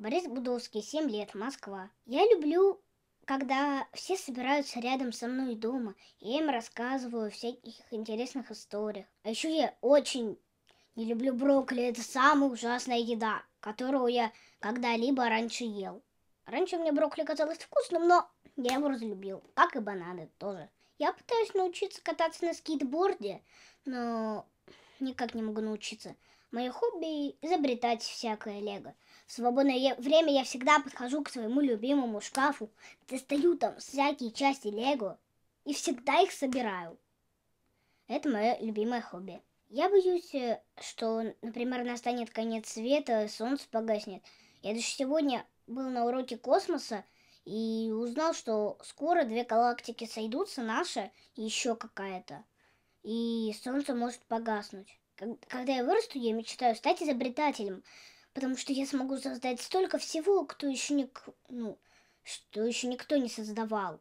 Борис Будовский, 7 лет, Москва. Я люблю, когда все собираются рядом со мной дома, и я им рассказываю о всяких интересных историях. А еще я очень не люблю брокколи, это самая ужасная еда, которую я когда-либо раньше ел. Раньше мне брокколи казалось вкусным, но я его разлюбил, как и бананы тоже. Я пытаюсь научиться кататься на скейтборде, но никак не могу научиться. Мое хобби – изобретать всякое лего. В свободное время я всегда подхожу к своему любимому шкафу, достаю там всякие части лего и всегда их собираю. Это мое любимое хобби. Я боюсь, э, что, например, настанет конец света, солнце погаснет. Я даже сегодня был на уроке космоса и узнал, что скоро две галактики сойдутся, наша и еще какая-то. И солнце может погаснуть. Когда я вырасту, я мечтаю стать изобретателем, потому что я смогу создать столько всего, кто еще не, ну, что еще никто не создавал.